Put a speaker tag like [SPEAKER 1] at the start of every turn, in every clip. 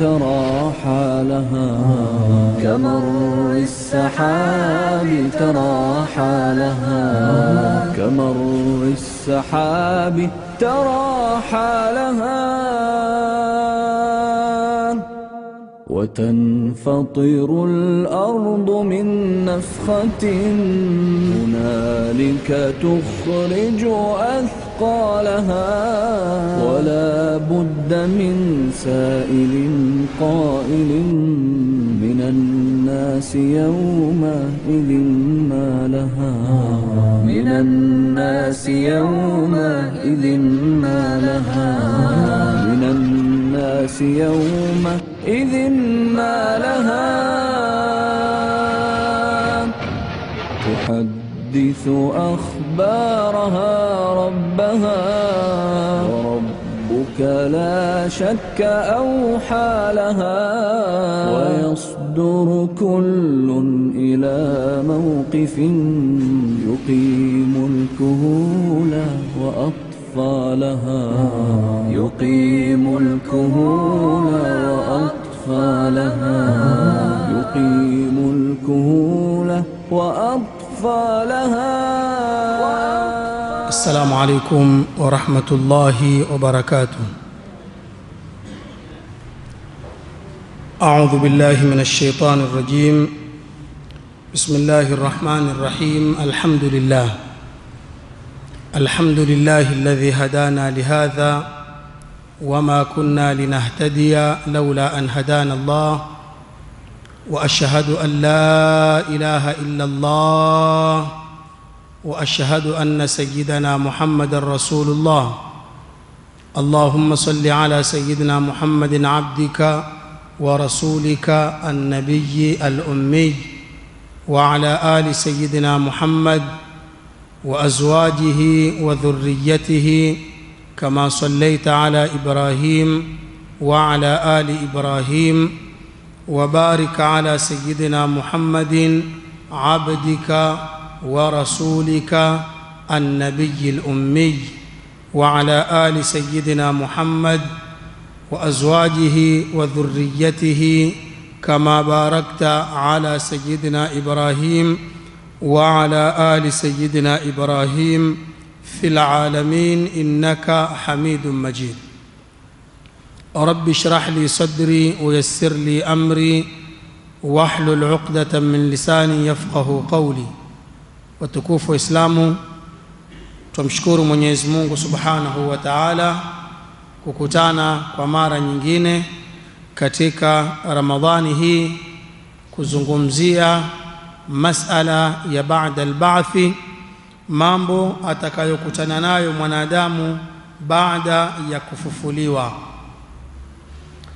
[SPEAKER 1] ترى حالها. كمر السحاب ترى حالها. كمر السحاب ترى حالها. وتنفطر الأرض من نفخة. هنالك تخرج أثقالها. ولا بد من سائل قائل من الناس يومئذ ما لها من الناس يومئذ ما لها من الناس يومئذ ما لها تحدث أخبارها ربها وربك لا شك أوحى لها ويصدر كل إلى موقف يقيم الكهول وأطفالها. يقيم الكهول وأطفالها. يقيم الكهول وأطفالها.
[SPEAKER 2] السلام عليكم ورحمة الله وبركاته. أعوذ بالله من الشيطان الرجيم. بسم الله الرحمن الرحيم. الحمد لله. الحمد لله الذي هدانا لهذا وما كنا لنهتدي لولا أن هدانا الله. وأشهد أن لا إله إلا الله. وأشهد أن سيدنا محمد رسول الله. اللهم صل على سيدنا محمد عبدك ورسولك النبي الأمي وعلى آل سيدنا محمد وأزواجه وذريته كما صليت على إبراهيم وعلى آل إبراهيم وبارك على سيدنا محمد عبدك ورسولك النبي الأمي وعلى آل سيدنا محمد وأزواجه وذريته كما باركت على سيدنا إبراهيم وعلى آل سيدنا إبراهيم في العالمين إنك حميد مجيد. رب اشرح لي صدري ويسر لي أمري واحلل عقدة من لساني يفقه قولي. Watukufu waislamu twamshukuru mwenyezi mungu subhanahu wa taala kukutana kwa mara nyingine katika ramadhani hii kuzungumzia masala ya baada albathi mambo atakayokutana nayo mwanadamu baada ya kufufuliwa.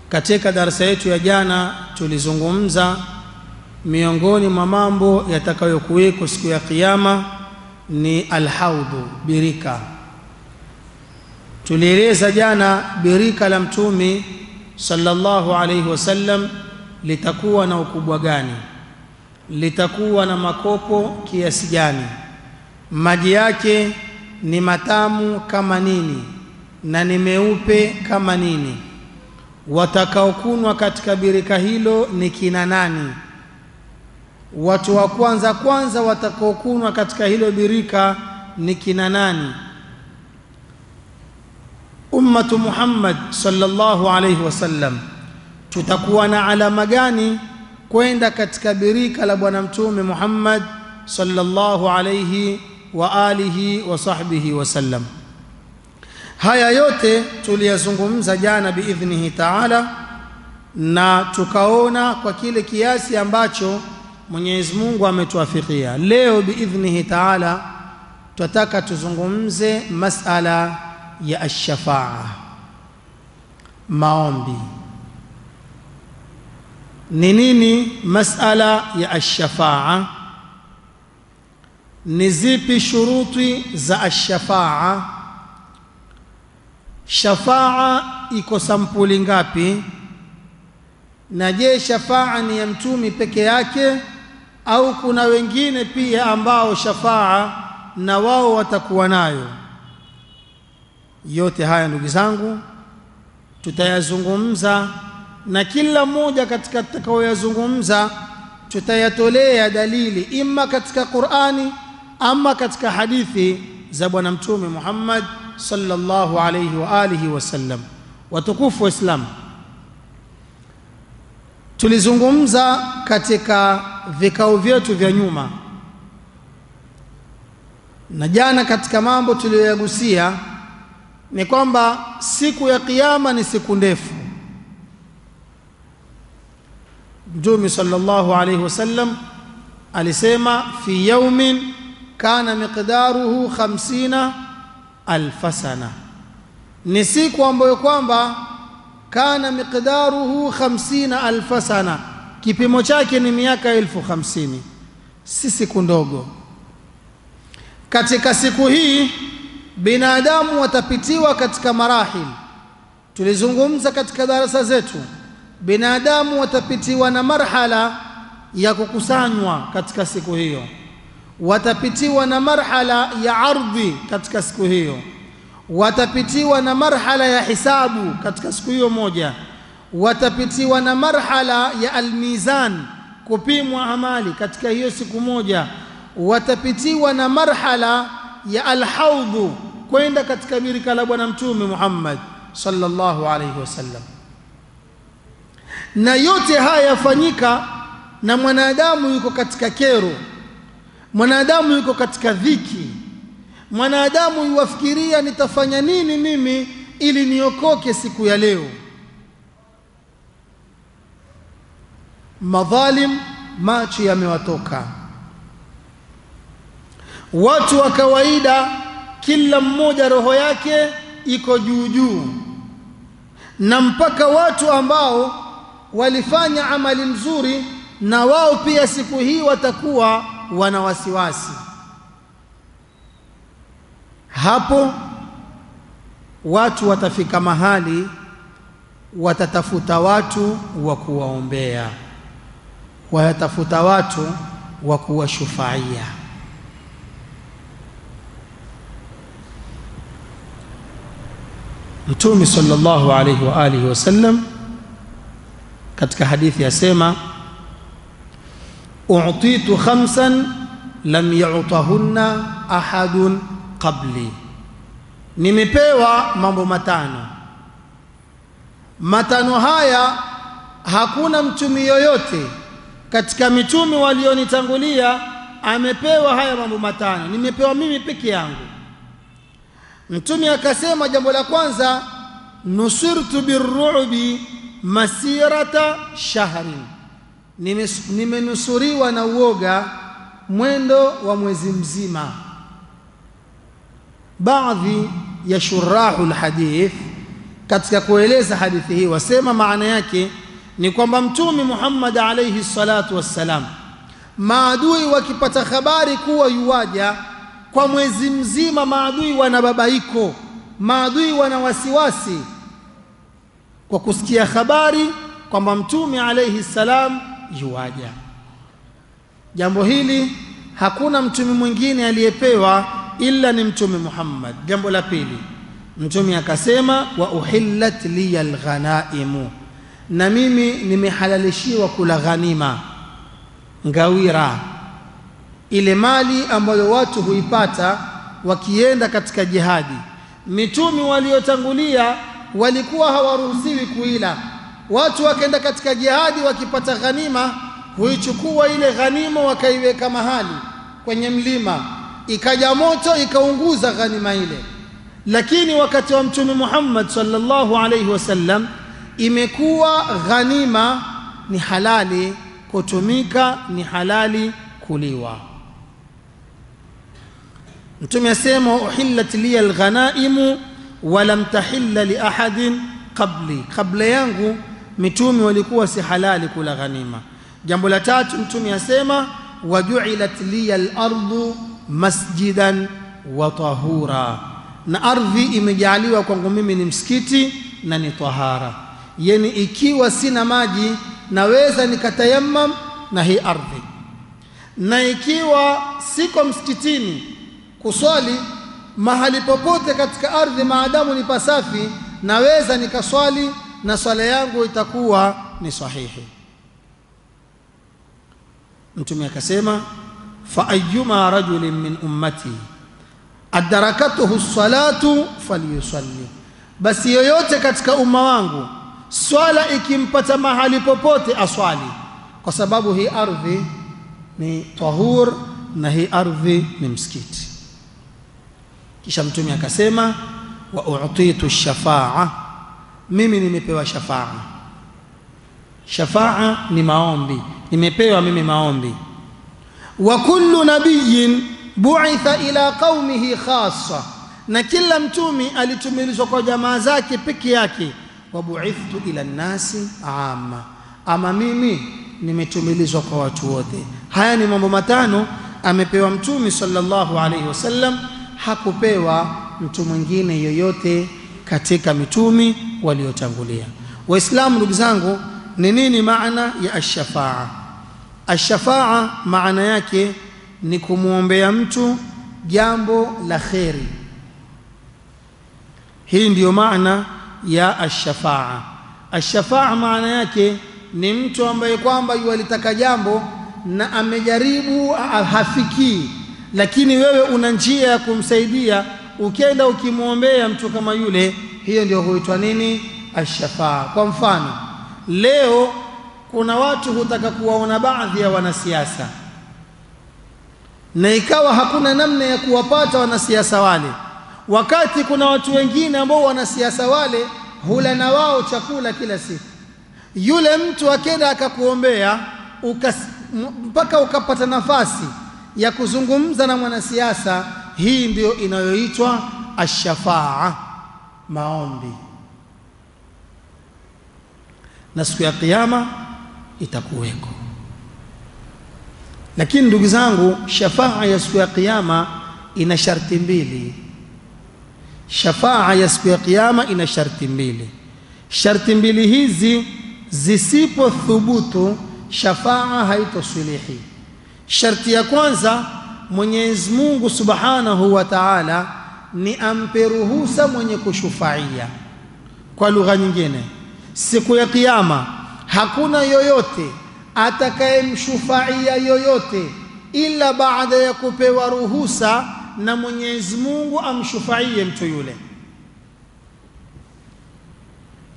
[SPEAKER 2] Katika darasa yetu ya jana tulizungumza miongoni mwa mambo yatakayokuweko siku ya kiyama ni alhaudhu birika. Tulieleza jana birika la mtumi sallallahu alayhi wasallam litakuwa na ukubwa gani? Litakuwa na makopo kiasi gani? Maji yake ni matamu kama nini? Na ni meupe kama nini? Watakaokunwa katika birika hilo ni kina nani watu wa kwanza kwanza watakaokunwa katika hilo birika ni kina nani? Ummatu Muhammad sallallahu alayhi wasallam tutakuwa na alama gani kwenda katika birika la bwana mtume Muhammad sallallahu alayhi wa alihi wa sahbihi wasallam haya yote tuliyazungumza jana biidhnihi taala na tukaona kwa kile kiasi ambacho Mwenyezi Mungu ametuafikia. Leo biidhnihi taala twataka tuzungumze masala ya ashafaa, maombi. Ni nini masala ya ashafaa? Ni zipi shuruti za ashafaa? shafaa iko sampuli ngapi na je shafaa ni ya mtumi peke yake au kuna wengine pia ambao shafaa na wao watakuwa nayo. Yote haya ndugu zangu tutayazungumza na kila mmoja katika tutakaoyazungumza tutayatolea dalili imma katika Qur'ani ama katika hadithi za bwana mtume Muhammad sallallahu alayhi wa alihi wasallam watukufu wa Islam tulizungumza katika vikao vyetu vya nyuma. Na jana katika mambo tuliyoyagusia ni kwamba siku ya kiyama ni siku ndefu. Mtume sallallahu alayhi wasallam alisema fi yaumin kana miqdaruhu 50 alfasana, ni siku ambayo kwamba kana miqdaruhu 50 alfa sana. Kipimo chake ni miaka elfu hamsini si siku ndogo. Katika siku hii binadamu watapitiwa katika marahil. Tulizungumza katika darasa zetu. Binadamu watapitiwa na marhala ya kukusanywa katika siku hiyo. Watapitiwa na marhala ya ardhi katika siku hiyo watapitiwa na marhala ya hisabu katika siku hiyo moja. Watapitiwa na marhala ya almizan kupimwa amali katika hiyo siku moja. Watapitiwa na marhala ya alhaudhu kwenda katika birika la bwana mtume Muhammad sallallahu alayhi wasallam. Na yote haya yafanyika na mwanadamu yuko katika kero. Mwanadamu yuko katika dhiki mwanadamu yuwafikiria nitafanya nini mimi ili niokoke siku ya leo? Madhalim machi yamewatoka. Watu wa kawaida kila mmoja roho yake iko juu juu. Na mpaka watu ambao walifanya amali nzuri na wao pia siku hii watakuwa wana wasiwasi hapo watu watafika mahali watatafuta watu wa kuwaombea. Watatafuta watu wa kuwashufaia. Mtume sallallahu alayhi wa alihi wasallam katika hadithi yasema u'titu khamsan lam yu'tahunna ahadun qabli. Nimepewa mambo matano. Matano haya hakuna mtumi yoyote katika mitume walionitangulia amepewa haya mambo matano. Nimepewa mimi peke yangu. Mtume akasema jambo la kwanza nusirtu birru'bi masirata shahrin. Nimenusuriwa na uoga mwendo wa mwezi mzima baadhi ya shurahu lhadith katika kueleza hadithi hii wasema maana yake ni kwamba mtume Muhammad alayhi salatu wassalam maadui wakipata habari kuwa yuwaja kwa mwezi mzima maadui wana babaiko maadui wana wasiwasi kwa kusikia habari kwamba mtume alayhi salam yuwaja. Jambo hili hakuna mtume mwingine aliyepewa illa ni mtume Muhammad. Jambo la pili mtume akasema wa uhillat liya alghanaimu na mimi nimehalalishiwa kula ghanima ngawira. Ile mali ambayo watu huipata wakienda katika jihadi. Mitume waliotangulia walikuwa hawaruhusiwi kuila. Watu wakaenda katika jihadi wakipata ghanima huichukua ile ghanima wakaiweka mahali kwenye mlima ikaja moto ikaunguza ghanima ile. Lakini wakati wa mtume Muhammad sallallahu alaihi wasallam imekuwa ghanima ni halali kutumika ni halali kuliwa. Mtume asema uhillat liya alghanaimu wa lam tahilla li ahadin qabli. Kabla yangu mitume walikuwa si halali kula ghanima. Jambo la tatu mtume asema waju'ilat liya al-ardu masjidan wa tahura. Na ardhi imejaliwa kwangu mimi ni msikiti na ni tahara. Yani ikiwa sina maji naweza nikatayamam na hii ardhi. Na ikiwa siko msikitini kuswali mahali popote katika ardhi maadamu ni pasafi naweza nikaswali na swala yangu itakuwa ni sahihi. Mtume akasema fa ayyuma rajulin min ummati. Adarakatuhu salatu falyusalli. Basi yoyote katika umma wangu swala ikimpata mahali popote aswali. Kwa sababu hii ardhi ni tahur na hii ardhi ni msikiti. Kisha mtume akasema wa utitu shafaa. Mimi nimepewa shafaa. Shafaa ni maombi. Nimepewa mimi maombi wa kullu nabiyyin bu'itha ila qaumihi khassa na kila mtumi alitumilizwa kwa jamaa zake peke yake. Wa bu'ithtu ila nnasi amma ama mimi nimetumilizwa kwa watu wote. Haya ni mambo matano amepewa mtumi sallallahu alaihi wasallam hakupewa mtu mwingine yoyote katika mitumi waliotangulia. Waislamu ndugu zangu ni nini maana ya ashafaa ashafaa maana yake ni kumwombea mtu jambo la kheri. Hii ndiyo maana ya ashafaa ashafaa maana yake ni mtu ambaye kwamba yualitaka jambo na amejaribu hafikii. Lakini wewe una njia ya kumsaidia ukenda ukimwombea mtu kama yule hiyo ndio huitwa nini? Ashafaa kwa mfano leo kuna watu hutaka kuwaona baadhi ya wanasiasa. Na ikawa hakuna namna ya kuwapata wanasiasa wale. Wakati kuna watu wengine ambao wanasiasa wale hula na wao chakula kila siku. Yule mtu akenda akakuombea mpaka ukapata nafasi ya kuzungumza na mwanasiasa hii ndiyo inayoitwa ashafaa maombi. Na siku ya kiyama itakuweko. Lakini ndugu zangu shafaa ya siku ya kiyama ina sharti mbili. Shafaa ya siku ya kiyama ina sharti mbili. Sharti mbili hizi zisipothubutu shafaa haitosilihi. sharti ya kwanza mwenyezi mungu subhanahu wa taala ni ampe ruhusa mwenye kushufaia. Kwa lugha nyingine siku ya kiyama hakuna yoyote atakayemshufaia yoyote ila baada ya kupewa ruhusa na Mwenyezi Mungu amshufaie mtu yule.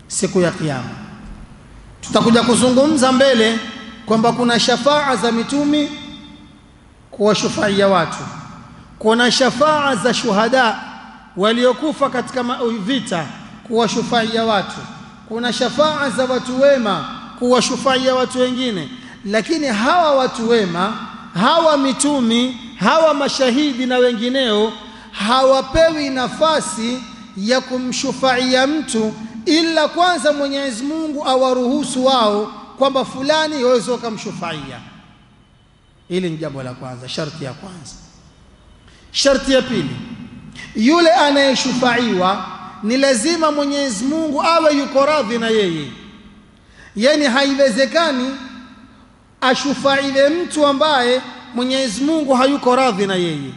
[SPEAKER 2] Siku ya kiyama. Tutakuja kuzungumza mbele kwamba kuna shafaa za mitumi kuwashufaia watu, kuna shafaa za shuhada waliokufa katika vita kuwashufaia watu, kuna shafaa za watu wema kuwashufaia watu wengine. Lakini hawa watu wema, hawa mitumi, hawa mashahidi na wengineo hawapewi nafasi ya kumshufaia mtu ila kwanza Mwenyezi Mungu awaruhusu wao kwamba fulani waweze wakamshufaia. Hili ni jambo la kwanza, sharti ya kwanza. Sharti ya pili, yule anayeshufaiwa ni lazima Mwenyezi Mungu awe yuko radhi na yeye, yaani haiwezekani ashufaile mtu ambaye Mwenyezi Mungu hayuko radhi na yeye.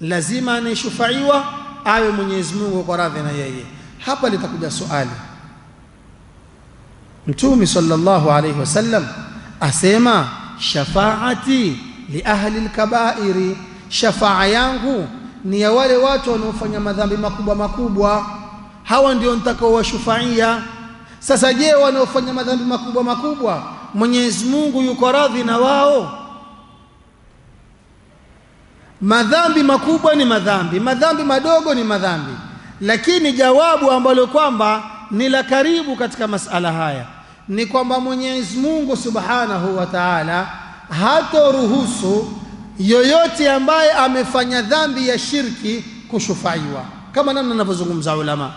[SPEAKER 2] Lazima anayeshufaiwa awe Mwenyezi Mungu yuko radhi na yeye. Hapa litakuja swali. Mtume sallallahu alayhi wasallam asema shafaati li ahli alkabairi, shafaa yangu ni ya wale watu wanaofanya madhambi makubwa makubwa, hawa ndio nitakao washufaia. Sasa je, wanaofanya madhambi makubwa makubwa Mwenyezi Mungu yuko radhi na wao? Madhambi makubwa ni madhambi, madhambi madogo ni madhambi lakini jawabu ambalo kwamba ni la karibu katika masala haya ni kwamba Mwenyezi Mungu Subhanahu wa Ta'ala hatoruhusu yoyote ambaye amefanya dhambi ya shirki kushufaiwa, kama namna ninavyozungumza ulama.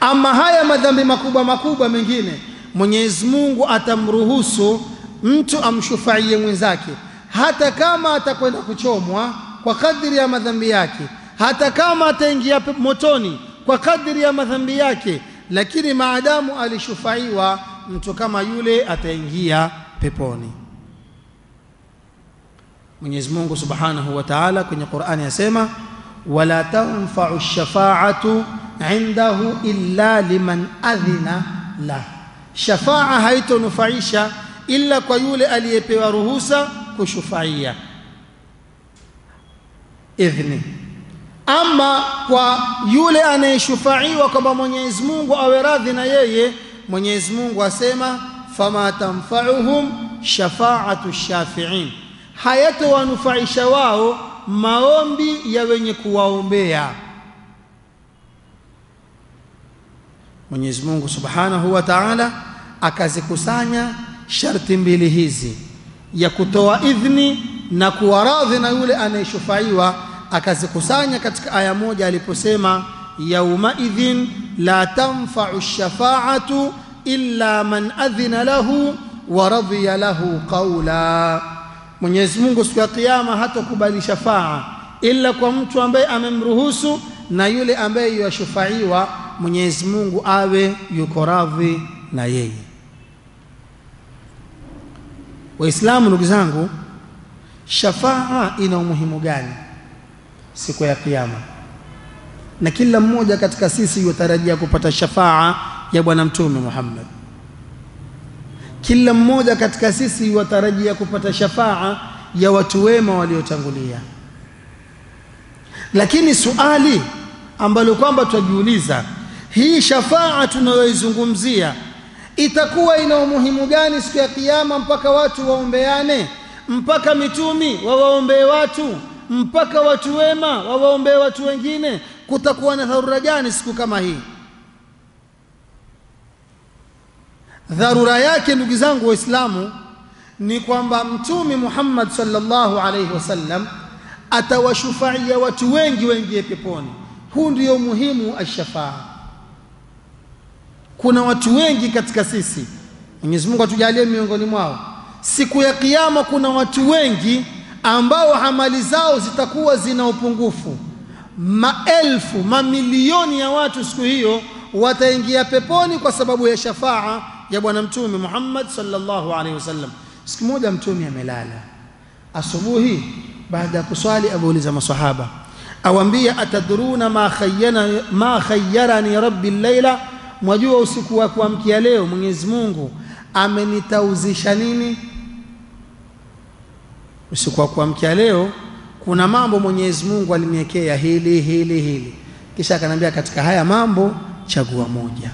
[SPEAKER 2] Ama haya madhambi makubwa makubwa mengine, Mwenyezi Mungu atamruhusu mtu amshufaie mwenzake, hata kama atakwenda kuchomwa kwa kadiri ya madhambi yake hata kama ataingia motoni kwa kadiri ya madhambi yake lakini maadamu alishufaiwa mtu kama yule ataingia peponi. Mwenyezi Mungu Subhanahu wa Ta'ala kwenye Qur'ani asema wala tanfa'u shafa'atu indahu illa liman adhina la. Shafa'a haitonufaisha ila kwa yule aliyepewa ruhusa kushufaia. Idhni. Ama kwa yule anayeshufaiwa kwamba Mwenyezi Mungu awe radhi na yeye Mwenyezi Mungu asema fama tanfa'uhum shafa'atu shafi'in. Hayatowanufaisha wao maombi ya wenye kuwaombea Mwenyezi Mungu Subhanahu wa Ta'ala akazikusanya sharti mbili hizi ya kutoa idhni na kuwa radhi na yule anayeshufaiwa akazikusanya katika aya moja aliposema yauma idhin la tanfa'u shafa'atu illa man adhina lahu wa radhiya lahu qawla. Mwenyezi Mungu siku ya kiyama hatakubali shafaa ila kwa mtu ambaye amemruhusu na yule ambaye yashufaiwa Mwenyezi Mungu awe yuko radhi na yeye. Waislamu ndugu zangu, shafaa ina umuhimu gani siku ya kiyama? Na kila mmoja katika sisi yutarajia kupata shafaa ya Bwana Mtume Muhammad. Kila mmoja katika sisi yutarajia kupata shafaa ya watu wema waliotangulia. Lakini suali ambalo kwamba twajiuliza, hii shafaa tunayoizungumzia itakuwa ina umuhimu gani siku ya kiyama mpaka watu waombeane, mpaka mitumi wawaombee watu, mpaka watu wema wawaombee watu wengine? Kutakuwa na dharura gani siku kama hii? Dharura yake ndugu zangu Waislamu ni kwamba mtumi Muhammad sallallahu alaihi wasallam atawashufaia watu wengi waingie peponi. Huu ndio muhimu ashafaa. Kuna watu wengi katika sisi, Mwenyezi Mungu atujalie miongoni mwao. Siku ya Kiyama kuna watu wengi ambao amali zao zitakuwa zina upungufu. Maelfu, mamilioni ya watu siku hiyo wataingia peponi kwa sababu ya shafaa ya Bwana Mtume Muhammad sallallahu alaihi wasallam. Siku moja Mtume amelala asubuhi, baada ya kuswali, abauliza masahaba, awambia atadruna ma khayyana ma khayyarani rabbi llaila, mwajua usiku wa kuamkia leo Mwenyezi Mungu amenitauzisha nini? Usiku wa kuamkia leo kuna mambo Mwenyezi Mungu aliniwekea hili hili hili, kisha akanambia katika haya mambo chagua moja.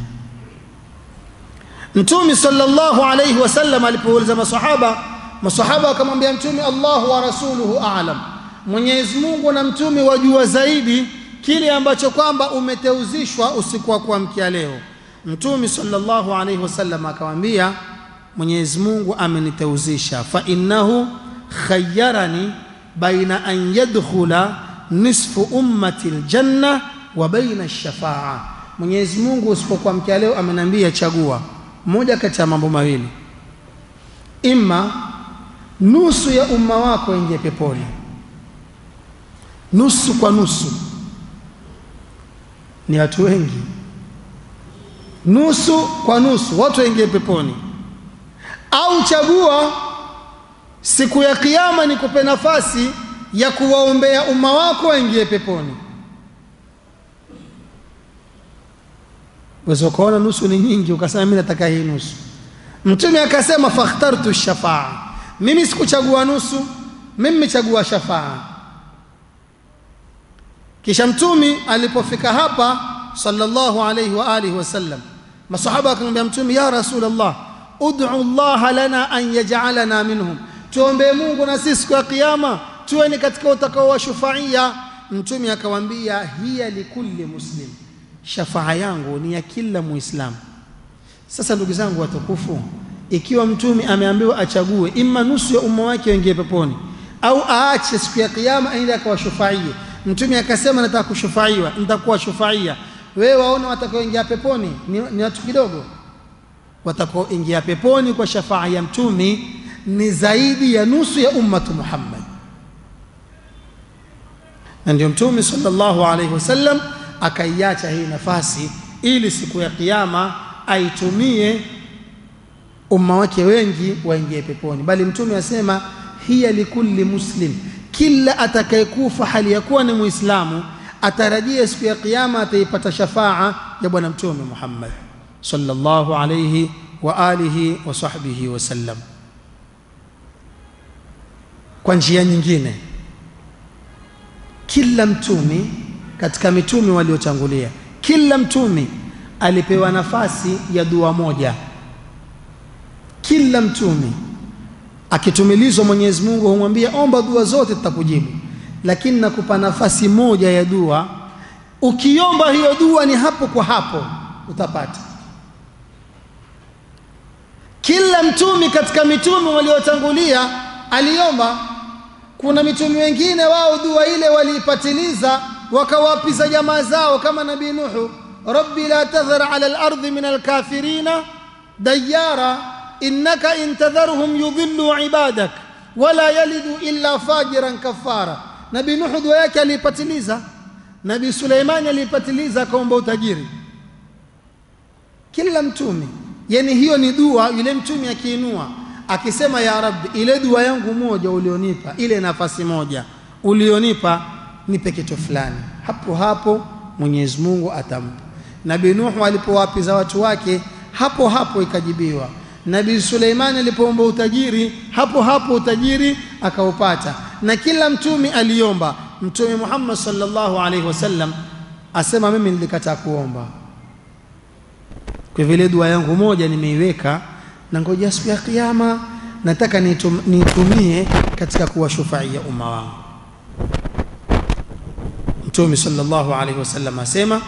[SPEAKER 2] Mtume sallallahu alayhi wasallam alipouliza maswahaba, maswahaba wakamwambia Mtume, Allahu wa rasuluhu aalam, Mwenyezi Mungu na mtume wajua zaidi kile ambacho kwamba umeteuzishwa usiku wa kuamkia leo. Mtume sallallahu alayhi wasallam akamwambia, Mwenyezi Mungu ameniteuzisha, fa innahu khayyarani baina an yadkhula nisfu ummati aljanna wa baina ash-shafa'a. Mwenyezi Mungu usipokuwa mkia leo amenambia chagua moja kati ya mambo mawili, imma nusu ya umma wako ingie peponi, nusu kwa nusu, ni watu wengi, nusu kwa nusu, watu waingie peponi, au chagua siku ya Kiyama nikupe nafasi ya kuwaombea umma wako waingie peponi. Weza ukaona nusu ni nyingi, ukasema mimi nataka hii nusu. Mtume akasema fakhtartu shafaa, mimi sikuchagua nusu, mimi nimechagua shafaa. Kisha Mtume alipofika hapa sallallahu alayhi wa alihi wasallam, masahaba akamwambia Mtume, ya Rasulullah, ud'u Allah lana an yaj'alana minhum, tuombe Mungu na sisi siku ya Kiyama tuwe ni katika utakao wa shufaia Mtume akawaambia, hiya likulli muslim shafaa yangu ni ya kila Muislamu. Sasa ndugu zangu watukufu, ikiwa mtume ameambiwa achague imma nusu ya umma wake waingie peponi au aache siku ya Kiyama aende akawashufaie, mtume akasema nataka kushufaiwa, nitakuwa shufaia. Wewe waona watakaoingia peponi ni, ni watu kidogo? Watakaoingia peponi kwa shafaa ya mtumi ni zaidi ya nusu ya ummatu Muhammad. na ndio Mtume sallallahu alaihi wasallam akaiacha hii nafasi ili siku ya Kiyama aitumie umma wake wengi waingie peponi, bali Mtume asema hiya likulli muslim, kila atakayekufa hali ya kuwa ni Muislamu atarajia siku ya Kiyama ataipata shafaa ya Bwana Mtume Muhammad sallallahu alayhi wa alihi wa sahbihi wasallam. Kwa njia nyingine, kila mtumi katika mitume waliotangulia, kila mtumi alipewa nafasi ya dua moja. Kila mtumi akitumilizwa, Mwenyezi Mungu humwambia omba dua zote, tutakujibu, lakini nakupa nafasi moja ya dua. Ukiomba hiyo dua ni hapo kwa hapo utapata. Kila mtumi katika mitume waliotangulia aliomba. Kuna mitume wengine wao dua ile waliipatiliza, wakawapiza jamaa zao, kama Nabii Nuhu, rabbi la tadhar ala al-ardi min al-kafirina dayara innaka intadharuhum yudhillu ibadak wala yalidu illa fajiran kafara. Nabii Nuhu dua yake aliipatiliza. Nabii Suleimani aliipatiliza, akaomba utajiri. Kila mtume yani, hiyo ni dua. Yule mtume akiinua akisema, ya Rabbi, ile dua yangu moja ulionipa, ile nafasi moja ulionipa, nipe kitu fulani, hapo hapo Mwenyezi Mungu atampa. nabi Nuhu alipowapiza watu wake, hapo hapo ikajibiwa. nabi Suleimani alipoomba utajiri, hapo hapo utajiri akaupata. Na kila mtume aliomba. Mtume Muhammad sallallahu alaihi wasallam asema, mimi nilikataa kuomba kwa vile dua yangu moja nimeiweka na ngoja siku ya Kiyama nataka nitumie katika kuwashufaia umma wangu. Mtume sallallahu alaihi wasallam asema,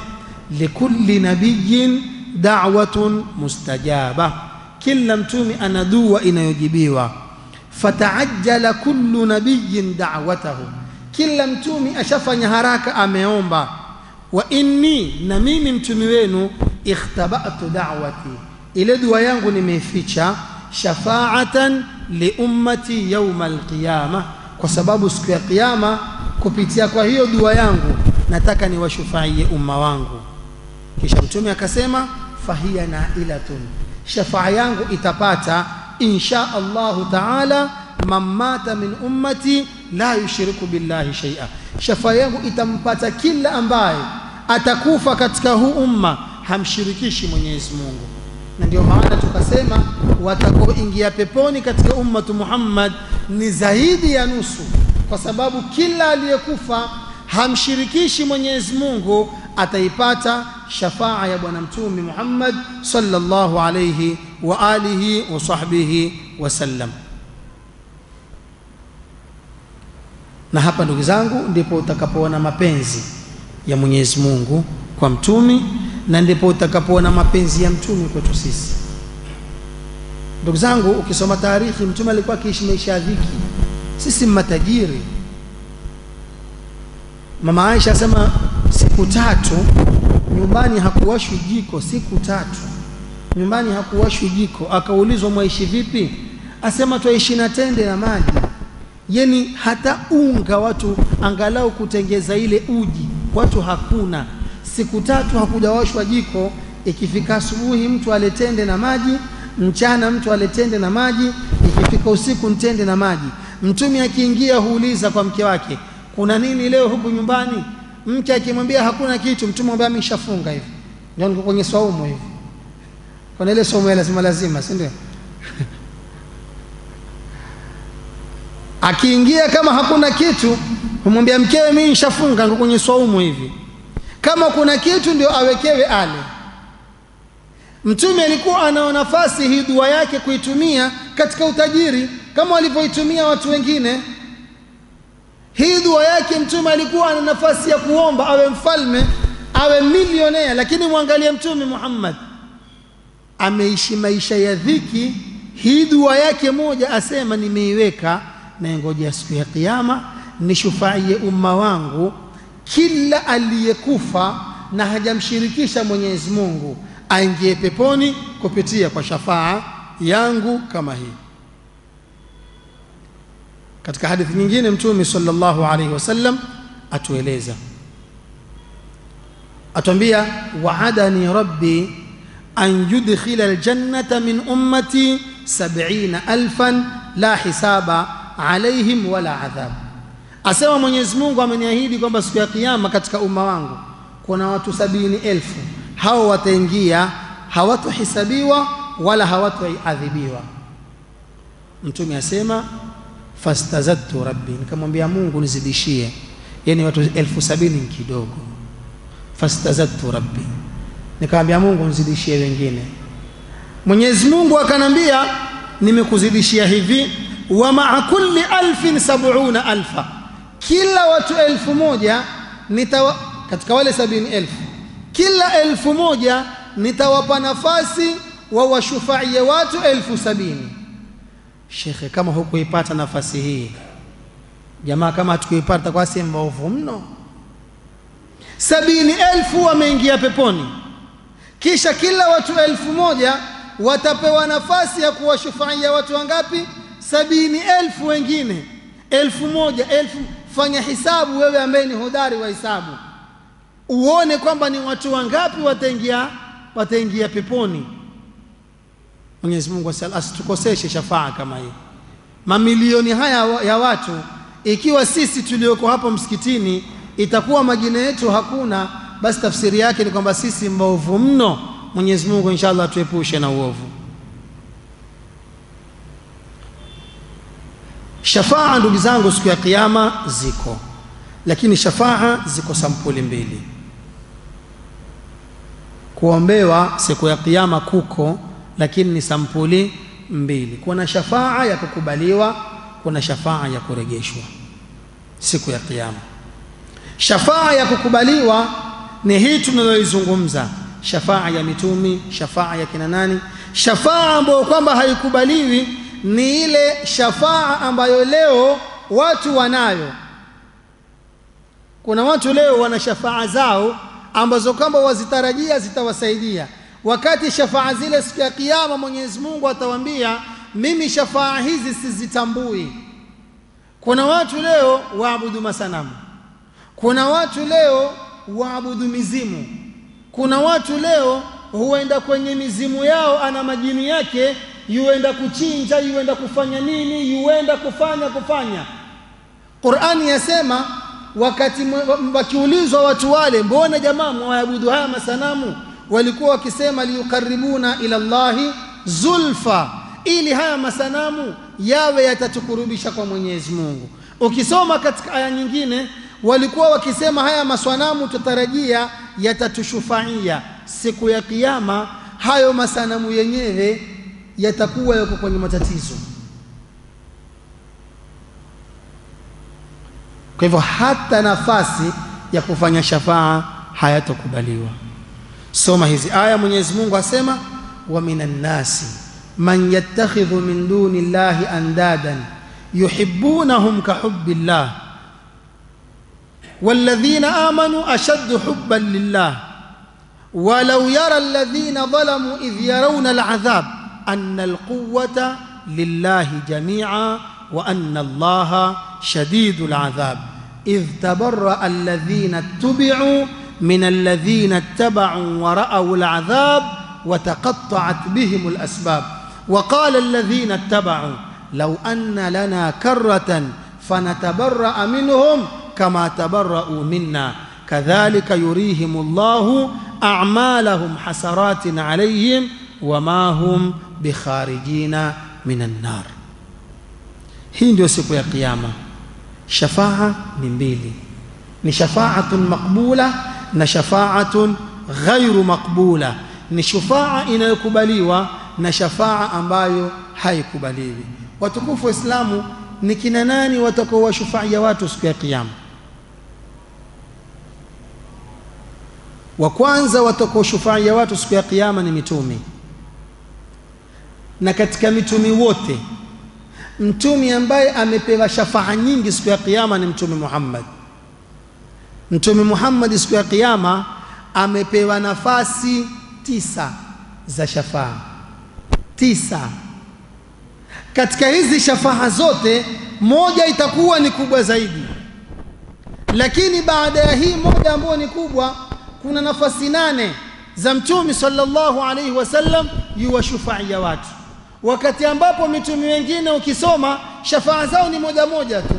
[SPEAKER 2] likulli nabiyin da'watun mustajaba, kila mtume ana dua inayojibiwa. Fataajjala kullu nabiyin da'watahu, kila mtumi ashafanya haraka, ameomba. Wa inni, na mimi mtumi wenu ikhtabatu da'wati, ile dua yangu nimeificha, shafaatan liummati yauma alqiyama, kwa sababu siku ya Kiyama kupitia kwa hiyo dua yangu nataka niwashufaie umma wangu. Kisha mtume akasema, fahiya nailatun, shafaa yangu itapata insha Allahu taala man mata min ummati la yushriku billahi shay'a, shafa yangu itampata kila ambaye atakufa katika huu umma hamshirikishi Mwenyezi Mungu. Na ndio maana tukasema watakaoingia peponi katika ummatu Muhammad ni zaidi ya nusu, kwa sababu kila aliyekufa hamshirikishi Mwenyezi Mungu ataipata shafaa ya Bwana Mtume Muhammad sallallahu alayhi wa alihi wa sahbihi wasallam. Na hapa ndugu zangu, ndipo utakapoona mapenzi ya Mwenyezi Mungu kwa mtumi na ndipo utakapoona mapenzi ya mtumi kwetu sisi. Ndugu zangu, ukisoma taarikhi, mtume alikuwa akiishi maisha ya dhiki, sisi matajiri. Mama Aisha asema siku tatu nyumbani hakuwashwi jiko, siku tatu nyumbani hakuwashwi jiko. Akaulizwa mwaishi vipi? Asema twaishi na tende na maji, yani hata unga watu angalau kutengeza ile uji watu hakuna siku tatu hakujawashwa jiko. Ikifika asubuhi mtu aletende na maji, mchana mtu aletende na maji, ikifika usiku ntende na maji. mtumi akiingia huuliza kwa mke wake, kuna nini leo huku nyumbani? Mke akimwambia hakuna kitu, mtume mwambia ameshafunga hivi, ndio kwenye saumu hivi. Kuna ile somo lazima lazima, si ndio? Akiingia kama hakuna kitu, humwambia mkewe, mimi nishafunga, niko kwenye saumu hivi kama kuna kitu ndio awekewe ale. Mtume alikuwa anao nafasi hii dua yake kuitumia katika utajiri kama walivyoitumia watu wengine. Hii dua yake Mtume alikuwa ana nafasi ya kuomba awe mfalme, awe milionea, lakini mwangalie Mtume Muhammad ameishi maisha ya dhiki. Hii dua yake moja asema, nimeiweka na ngojea siku ya Kiyama nishufaie umma wangu kila aliyekufa na hajamshirikisha Mwenyezi Mungu aingie peponi kupitia kwa shafaa yangu kama hii. Katika hadithi nyingine Mtume sallallahu alaihi wasallam atueleza atuambia waadani rabbi an yudkhila aljannata min ummati sabina alfan la hisaba alaihim wala adhab. Asema mwenyezi mungu ameniahidi kwamba siku ya kiyama katika umma wangu kuna watu sabini elfu. Hao wataingia hawatohisabiwa wala hawatoadhibiwa. Mtume asema fastazadtu rabbi nikamwambia mungu nizidishie. Yani watu elfu sabini ni kidogo. Fastazadtu rabbi nikamwambia mungu nizidishie wengine. Mwenyezi mungu akanambia nimekuzidishia hivi wa maa kulli alfin sabuna alfa. Kila watu elfu moja nitawa, katika wale sabini elfu. Kila elfu moja nitawapa nafasi wa washufaie watu elfu sabini. Shekhe kama hukuipata nafasi hii jamaa kama hatukuipata kwa sehemu maovu mno. Sabini elfu wameingia peponi kisha kila watu elfu moja watapewa nafasi ya kuwashufaia watu wangapi? Sabini elfu wengine. Elfu moja elfu fanya hisabu wewe ambaye ni hodari wa hisabu. Uone kwamba ni watu wangapi wataingia wataingia peponi. Mwenyezi mungu asitukoseshe shafaa kama hii. Mamilioni haya ya watu ikiwa sisi tulioko hapa msikitini itakuwa majina yetu hakuna basi tafsiri yake ni kwamba sisi mbovu mno mwenyezi mungu inshallah atuepushe na uovu. Shafaa ndugu zangu siku ya kiama ziko lakini shafaa ziko sampuli mbili. Kuombewa siku ya kiama kuko lakini ni sampuli mbili. Kuna shafaa ya kukubaliwa kuna shafaa ya kurejeshwa siku ya kiama shafaa ya kukubaliwa ni hii tunayoizungumza. Shafaa ya mitumi shafaa ya kina nani? Shafaa ambayo kwamba haikubaliwi ni ile shafaa ambayo leo watu wanayo. Kuna watu leo wana shafaa zao ambazo kwamba wazitarajia zitawasaidia. Wakati shafaa zile siku ya kiyama mwenyezi mungu atawaambia mimi shafaa hizi sizitambui. Kuna watu leo waabudu masanamu. Kuna watu leo waabudu mizimu. Kuna watu leo huenda kwenye mizimu yao ana majini yake yuenda kuchinja yuenda kufanya nini yuenda kufanya kufanya. Qurani yasema wakati wakiulizwa watu wale mbona jamaa mwaabudu haya masanamu? Walikuwa wakisema liyukaribuna ila Allahi zulfa. Ili haya masanamu yawe yatatukurubisha kwa mwenyezi mungu. Ukisoma katika aya nyingine walikuwa wakisema haya maswanamu tutarajia yatatushufaia siku ya kiyama. Hayo masanamu yenyewe yatakuwa yako kwenye matatizo. Kwa hivyo hata nafasi ya kufanya shafaa hayatokubaliwa. Soma hizi aya mwenyezi mungu asema wa minan nasi man yattakhidhu min duni llahi andadan yuhibbunahum kahubbi llah والذين آمنوا أشد حبا لله. ولو يرى الذين ظلموا إذ يرون العذاب أن القوة لله جميعا وأن الله شديد العذاب. إذ تبرأ الذين اتبعوا من الذين اتبعوا ورأوا العذاب وتقطعت بهم الأسباب. وقال الذين اتبعوا لو أن لنا كرة فنتبرأ منهم كما تبرؤوا منا. كذلك يريهم الله أعمالهم حسرات عليهم وما هم بخارجين من النار. هين يوسف يا قيامة شفاعة من بيلي نشفاعة مقبولة نشفاعة غير مقبولة شفاعة إن يكبليوا شفاعة أمبايو هايكبليوي وتكوفوا إسلام نكنا ناني وتكوى شفاعة واتو سكوى قيامة wa kwanza watakaoshufaia watu siku ya kiyama ni mitumi na katika mitumi wote mtumi ambaye amepewa shafaa nyingi siku ya kiyama ni mtume Muhammad. Mtume Muhammad siku ya kiyama amepewa nafasi tisa za shafaa. Tisa. Katika hizi shafaa zote moja itakuwa ni kubwa zaidi. Lakini baada ya hii moja ambayo ni kubwa kuna nafasi nane za mtume sallallahu alaihi wasallam yuwashufaia watu. Wakati ambapo mitume wengine ukisoma shafaa zao ni moja moja tu.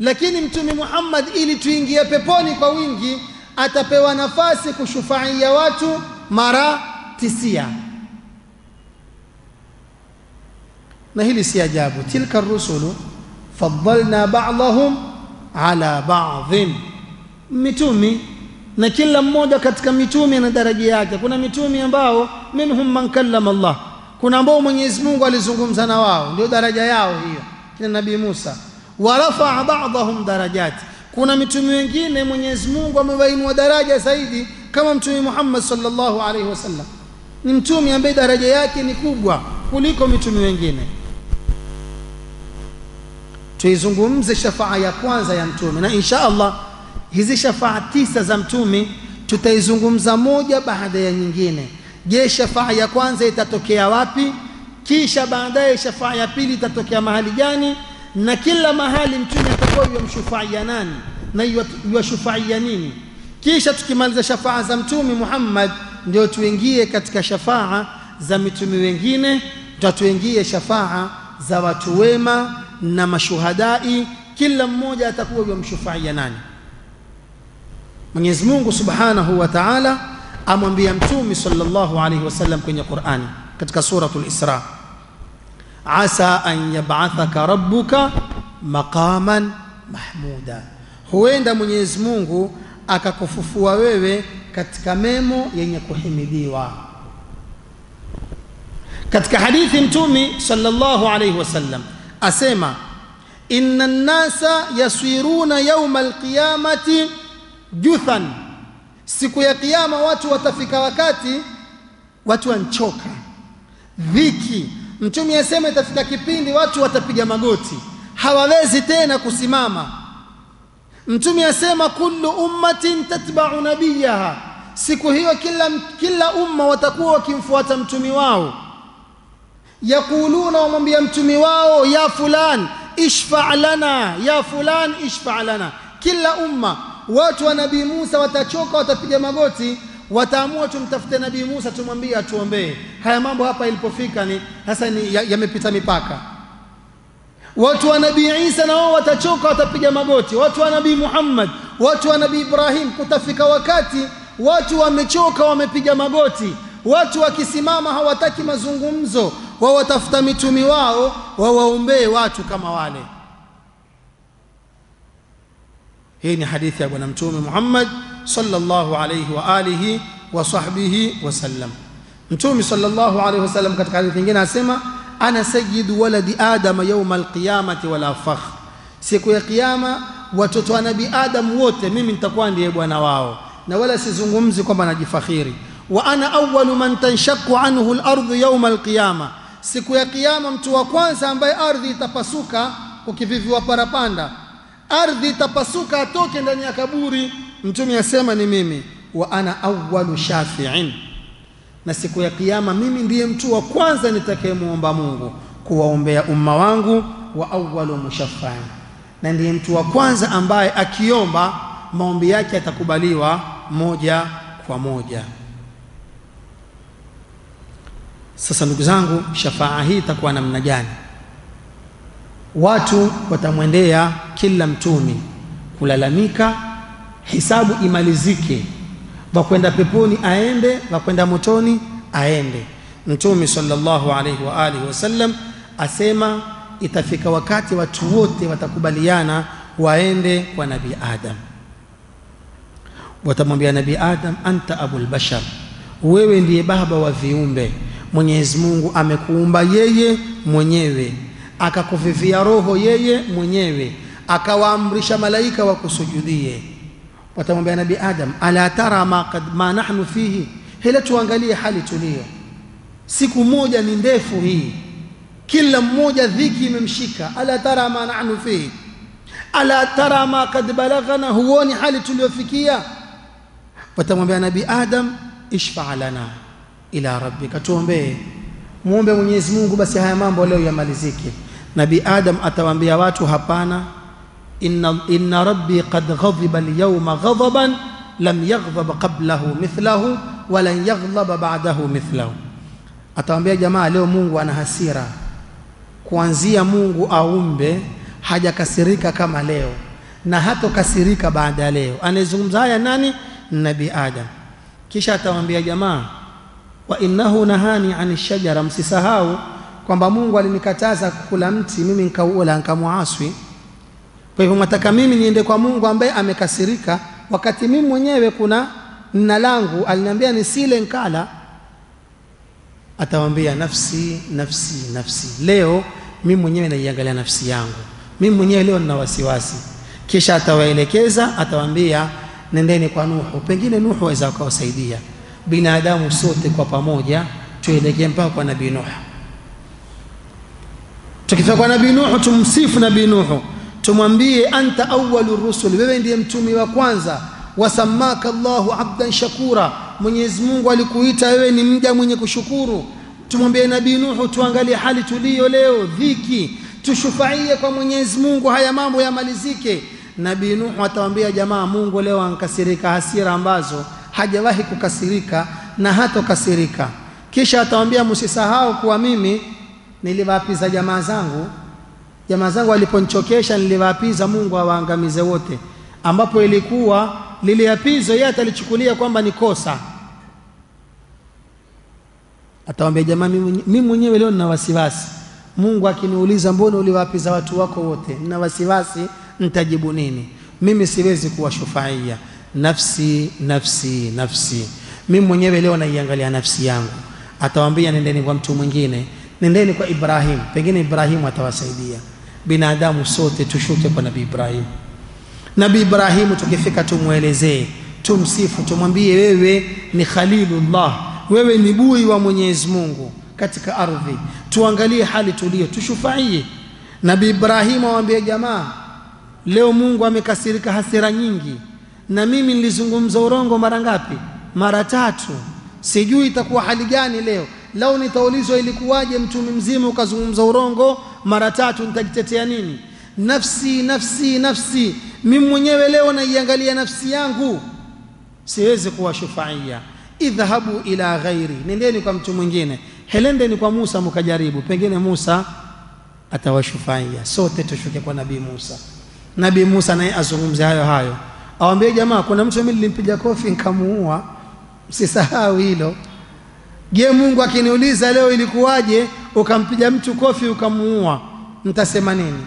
[SPEAKER 2] Lakini mtume Muhammad ili tuingie peponi kwa wingi atapewa nafasi kushufaia watu mara tisia. Na hili si ajabu. Tilka rusulu faddalna ba'dahum ala ba'dhin. Mitumi na kila mmoja katika mitume ana daraja yake. Kuna mitume ambao minhum man kallama Allah. Kuna ambao Mwenyezi Mungu alizungumza na wao. Ndio daraja yao hiyo. Kina nabii Musa. Wa rafaa ba'dahum darajati kuna mitume wengine Mwenyezi Mungu amewainua daraja zaidi kama mtume Muhammad sallallahu alaihi wasallam. Ni mtume ambaye daraja yake ni kubwa kuliko mitume wengine. Tuizungumze shafaa ya kwanza ya mtume na insha Allah hizi shafaa tisa za mtume tutaizungumza moja baada ya nyingine. Je shafaa ya kwanza itatokea wapi? Kisha baadaye shafaa ya pili itatokea mahali gani? Na kila mahali mtume atakuwa yumshufaia nani? Na yuwashufaia nini? Kisha tukimaliza shafaa za mtume Muhammad ndio tuingie katika shafaa za mitume wengine tutatuingie shafaa za watu wema na mashuhadai. Kila mmoja atakuwa yumshufaia nani Mwenyezi Mungu Subhanahu wa Ta'ala amwambia mtume sallallahu alayhi wasallam kwenye Qur'ani katika suratul Isra. Asa an yab'athaka rabbuka maqaman mahmuda. Huenda Mwenyezi Mungu akakufufua wewe katika memo yenye kuhimidiwa. Katika hadithi mtume sallallahu alayhi wasallam asema inna an-nasa yasiruna yawma al-qiyamati juthan. Siku ya kiyama watu watafika wakati watu wanchoka. Dhiki. Mtume asema itafika kipindi watu watapiga magoti. Hawawezi tena kusimama. Mtume asema kullu ummatin tatba'u nabiyaha siku hiyo kila kila umma watakuwa wakimfuata mtumi wao. Yakuluna wamwambia mtumi wao ya fulan ishfa lana ya fulan ishfa lana. Kila umma watu wa nabii Musa watachoka watapiga magoti. Wataamua tumtafute nabii Musa tumwambie atuombee. Haya mambo hapa ilipofika ni sasa ni yamepita ya mipaka. Watu wa nabii Isa na wao watachoka watapiga magoti. Watu wa nabii Muhammad watu wa nabii Ibrahim kutafika wakati watu wamechoka wamepiga magoti. Watu wakisimama hawataki mazungumzo. Wao watafuta mitumi wao wawaombee watu kama wale hii ni hadithi ya bwana mtume Muhammad sallallahu alayhi wa alihi wa sahbihi wasallam mtume sallallahu alayhi wasallam katika hadithi nyingine anasema ana sayyidu waladi adama yawma alqiyamati wala fakh siku ya kiyama watoto wa nabii adam wote mimi nitakuwa ndiye bwana wao na wala sizungumzi kwamba najifakhiri. Wa ana awwalu man tanshaqqu anhu al-ardu yawma al-qiyama. Siku ya kiyama mtu wa kwanza ambaye ardhi itapasuka ukiviviwa parapanda ardhi itapasuka atoke ndani ya kaburi. Mtume asema ni mimi. Wa ana awwalu shafi'in. Na siku ya kiyama mimi ndiye mtu wa kwanza nitakayemuomba Mungu kuwaombea umma wangu wa awwalu mushaffa'in. Na ndiye mtu wa kwanza ambaye akiomba maombi yake yatakubaliwa moja kwa moja. Sasa ndugu zangu shafaa hii itakuwa namna gani? Watu watamwendea kila mtumi kulalamika hisabu imalizike. Wakwenda peponi aende wakwenda motoni aende. Mtumi sallallahu alaihi wa alihi wasallam asema itafika wakati watu wote watakubaliana waende kwa nabii adam. Watamwambia nabii adam anta abul bashar wewe ndiye baba wa viumbe. Mwenyezi mungu amekuumba yeye mwenyewe akakuvivia roho yeye mwenyewe akawaamrisha malaika wakusujudie. Watamwambia Nabi adam ala tara ma, kad, ma nahnu fihi? Hele tuangalie hali tulio. Siku moja ni ndefu hii. Kila mmoja dhiki imemshika. Ala tara ma nahnu fihi? Ala tara ma kad balaghana huoni hali tuliofikia? Watamwambia Nabi adam ishfa lana ila rabbika. Tuombee muombe mwenyezi mungu basi haya mambo leo yamalizike. Nabi adam atawaambia watu hapana inna, inna rabbi qad ghadhiba alyawma ghadaban lam yaghdhab qablahu mithlahu wa lan yaghdhaba ba'dahu mithlahu. Atawaambia jamaa leo Mungu ana hasira. Kuanzia Mungu aumbe hajakasirika kama leo na hatokasirika baada ya leo. Anayezungumza haya nani? Nabi Adam. Kisha atawaambia jamaa wa innahu nahani ani shajara msisahau kwamba Mungu alinikataza kukula mti mimi nikaula nikamuaswi kwa hivyo mwataka mimi niende kwa Mungu ambaye amekasirika. Wakati mimi mwenyewe kuna nina langu aliniambia nisile nkala atawambia nafsi nafsi nafsi. Leo mimi mwenyewe naiangalia nafsi yangu. Mimi mwenyewe leo nina wasiwasi. Kisha atawaelekeza atawambia nendeni kwa Nuhu. Pengine Nuhu aweza akawasaidia. Binadamu sote kwa pamoja tuelekee mpaka kwa nabii Nuhu. Tukifika kwa nabii Nuhu tumsifu nabii Nuhu tumwambie anta awwalu rusul wewe ndiye mtumi wa kwanza. Wasamaka Allahu abdan shakura Mwenyezi Mungu alikuita wewe ni mja mwenye kushukuru. Tumwambie nabii Nuhu tuangalie hali tuliyo leo dhiki. Tushufaie kwa Mwenyezi Mungu haya mambo yamalizike. Nabii Nuhu atawaambia jamaa Mungu leo ankasirika hasira ambazo hajawahi kukasirika na hatokasirika. Kisha atawaambia msisahau kuwa mimi niliwaapiza jamaa zangu jamaa zangu waliponichokesha niliwaapiza Mungu awaangamize wote ambapo ilikuwa lile apizo yeye atalichukulia kwamba ni kosa. Atawaambia jamaa mimi mwenyewe leo nina wasiwasi. Mungu akiniuliza mbona uliwaapiza watu wako wote? Nina wasiwasi nitajibu nini? Mimi siwezi kuwa shufaia. nafsi nafsi nafsi. Mimi mwenyewe leo naiangalia nafsi yangu. Atawaambia nendeni kwa mtu mwingine. Nendeni kwa Ibrahim. Pengine Ibrahimu atawasaidia binadamu sote tushuke kwa nabii Ibrahim. Nabii Ibrahimu tukifika tumwelezee tumsifu tumwambie wewe ni khalilullah wewe ni bui wa Mwenyezi Mungu katika ardhi. Tuangalie hali tulio tushufaie nabii Ibrahimu awaambie jamaa leo Mungu amekasirika hasira nyingi na mimi nilizungumza urongo mara ngapi? Mara tatu. Sijui itakuwa hali gani leo. Lau nitaulizwa ilikuwaje mtume mzima ukazungumza urongo mara tatu nitajitetea nini? Nafsi nafsi nafsi. Mimi mwenyewe leo naiangalia nafsi yangu. Siwezi kuwa shufaia idhhabu ila ghairi. Nendeni kwa mtu mwingine. Helendeni kwa Musa mkajaribu pengine Musa atawashufaia sote tushuke kwa nabii Musa. Nabii Musa naye azungumze hayo hayo. Awambie jamaa kuna mtu mimi nilimpiga kofi nikamuua. Msisahau hilo je Mungu akiniuliza leo ilikuwaje ukampiga mtu kofi ukamuua mtasema nini?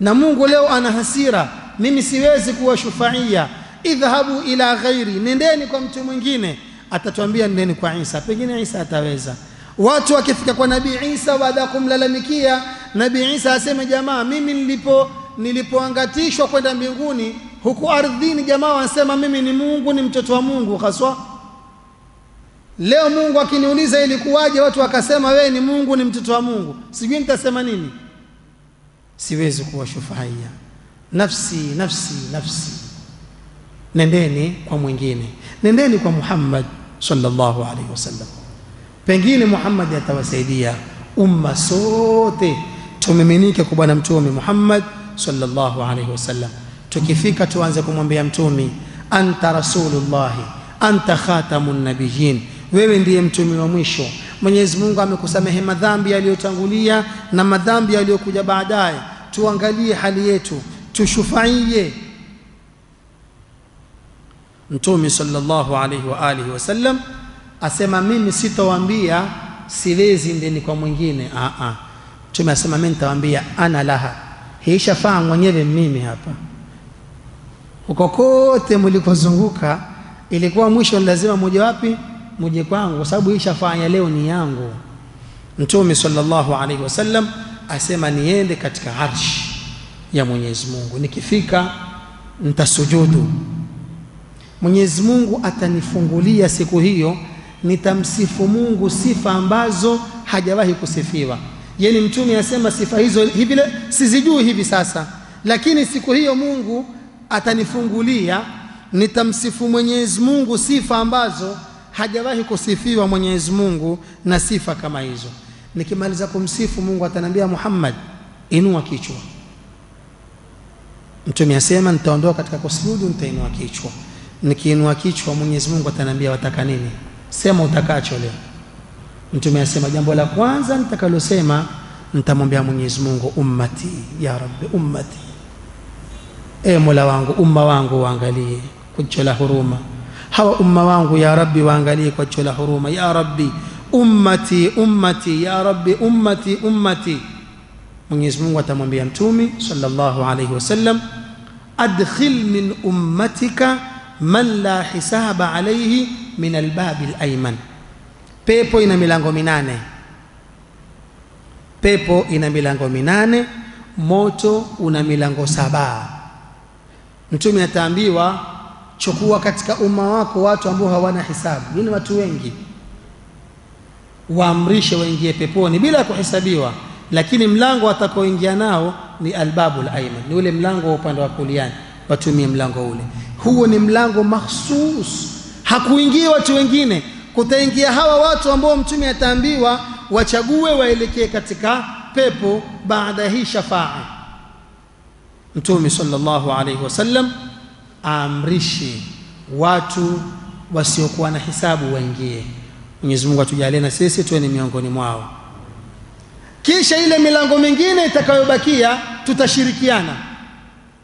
[SPEAKER 2] Na Mungu leo ana hasira mimi siwezi kuwa shufaia. Idhhabu ila ghairi nendeni kwa mtu mwingine. Atatuambia nendeni kwa Isa pengine Isa ataweza. Watu wakifika kwa nabii Isa baada ya kumlalamikia nabii Isa aseme jamaa mimi nilipo nilipoangatishwa kwenda mbinguni huku ardhini jamaa wanasema mimi ni Mungu ni mtoto wa Mungu haswa leo Mungu akiniuliza ilikuwaje watu wakasema wewe ni Mungu ni mtoto wa Mungu. Sijui nitasema nini. Siwezi kuwa shufaia. Nafsi nafsi nafsi. Nendeni kwa mwingine. Nendeni kwa Muhammad sallallahu alaihi wasallam. Pengine Muhammad atawasaidia. Umma sote tumiminike kwa bwana mtume Muhammad sallallahu alaihi wasallam. Tukifika tuanze kumwambia mtumi anta rasulullahi anta khatamun nabiyyin wewe ndiye mtume wa mwisho. Mwenyezi Mungu amekusamehe madhambi yaliyotangulia na madhambi yaliyokuja baadaye. Tuangalie hali yetu tushufaie. Mtume sallallahu alaihi wa alihi wasallam asema mimi sitowaambia siwezi ndeni kwa mwingine. Mtume asema mimi nitawaambia ana laha. Hii shafaa mwenyewe mimi hapa. Huko kote mlikozunguka ilikuwa mwisho lazima moja wapi muje kwangu kwa sababu hii shafaa ya leo ni yangu. Mtume sallallahu alaihi wasallam asema niende katika arshi ya Mwenyezi Mungu. Nikifika nitasujudu. Mwenyezi Mungu atanifungulia siku hiyo nitamsifu Mungu sifa ambazo hajawahi kusifiwa. Yaani mtume asema sifa hizo hivi sizijui hivi sasa. Lakini siku hiyo Mungu atanifungulia nitamsifu Mwenyezi Mungu sifa ambazo hajawahi kusifiwa Mwenyezi Mungu na sifa kama hizo. Nikimaliza kumsifu Mungu atanambia Muhammad inua kichwa. Mtume asema nitaondoka katika kusujudu nitainua kichwa. Nikiinua kichwa mwenyezi mungu ataniambia wataka nini? Sema utakacho leo. Mtume asema jambo la kwanza nitakalosema nitamwambia mwenyezi mungu ummati ya rabbi ummati. E mola wangu umma wangu waangalie kwa jicho la huruma hawa umma wangu ya rabbi waangalie kwa jicho la huruma. Ya rabbi ummati ummati ya rabbi ummati ummati. Mwenyezi mungu atamwambia mtume sallallahu alaihi wasallam adkhil min ummatika man la hisaba alaihi min albabi alayman. Pepo ina milango minane. Pepo ina milango minane moto una milango saba. Mtume ataambiwa chukua katika umma wako watu ambao hawana hisabu. Ni watu wengi. Waamrishe waingie peponi bila kuhesabiwa. Lakini mlango watakaoingia nao ni albabul ayman. Ni ule mlango wa upande wa kuliani watumie mlango ule. Huo ni mlango mahsus. Hakuingia watu wengine. Kutaingia hawa watu ambao mtume ataambiwa wachague waelekee katika pepo baada ya hii shafaa. Mtume sallallahu alaihi wasallam aamrishe watu wasiokuwa na hisabu waingie. Mwenyezi mungu atujalie na sisi tuwe ni miongoni mwao. Kisha ile milango mingine itakayobakia tutashirikiana.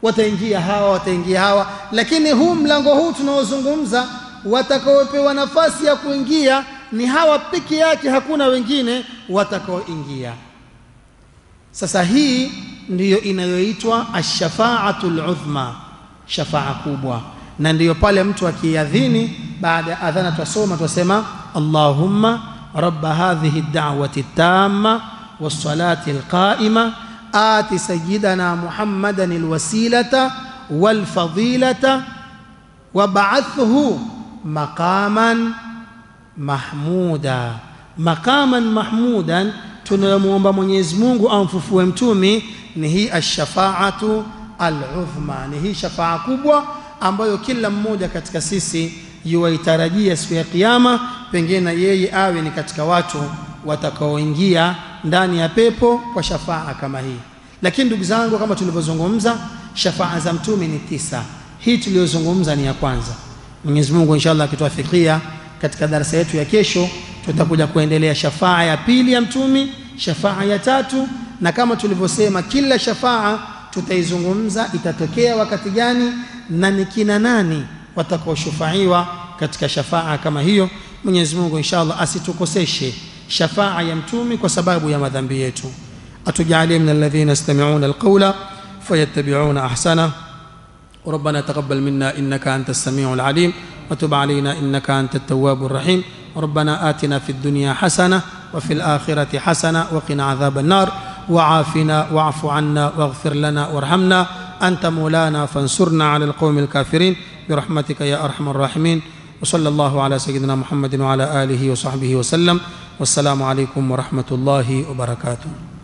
[SPEAKER 2] Wataingia hawa wataingia hawa. Lakini huu mlango huu tunaozungumza watakaopewa nafasi ya kuingia ni hawa peke yake hakuna wengine watakaoingia. Sasa hii ndiyo inayoitwa ashafaatu ludhma shafaa kubwa na ndiyo pale mtu akiadhini baada ya adhana twasoma twasema allahumma raba hadhihi dawati tama والصلاة القائمة آت سيدنا محمدا الوسيلة والفضيلة وابعثه مقاما محمودا مقاما محمودا tunayomwomba mwenyezi mungu amfufue mtumi ni hii alshafaatu aludhma ni hii shafaa kubwa ambayo kila mmoja katika sisi yuwaitarajia siku ya Kiyama, pengine yeye awe ni katika watu watakaoingia ndani ya pepo kwa shafaa kama hii. Lakini ndugu zangu kama tulivyozungumza shafaa za mtume ni tisa. Hii tuliyozungumza ni ya kwanza. Mwenyezi mungu inshallah akituafikia katika darasa yetu ya kesho tutakuja kuendelea shafaa ya pili ya mtume shafaa ya tatu na kama tulivyosema kila shafaa tutaizungumza itatokea wakati gani na ni kina nani watakaoshufaiwa katika shafaa kama hiyo mwenyezi mungu inshallah asitukoseshe shafaa ya mtume kwa sababu ya madhambi yetu atujalie min alladhina yastami'una alqawla fayattabi'una ahsana ربنا تقبل منا انك انت السميع العليم وتب علينا انك انت التواب الرحيم ربنا آتنا في الدنيا حسنه وفي الاخره حسنه وقنا عذاب النار وعافنا واعف عنا واغفر لنا وارحمنا. أنت مولانا فانصرنا على القوم الكافرين. برحمتك يا أرحم الراحمين. وصلى الله على سيدنا محمد وعلى آله وصحبه وسلم. والسلام عليكم ورحمة الله وبركاته.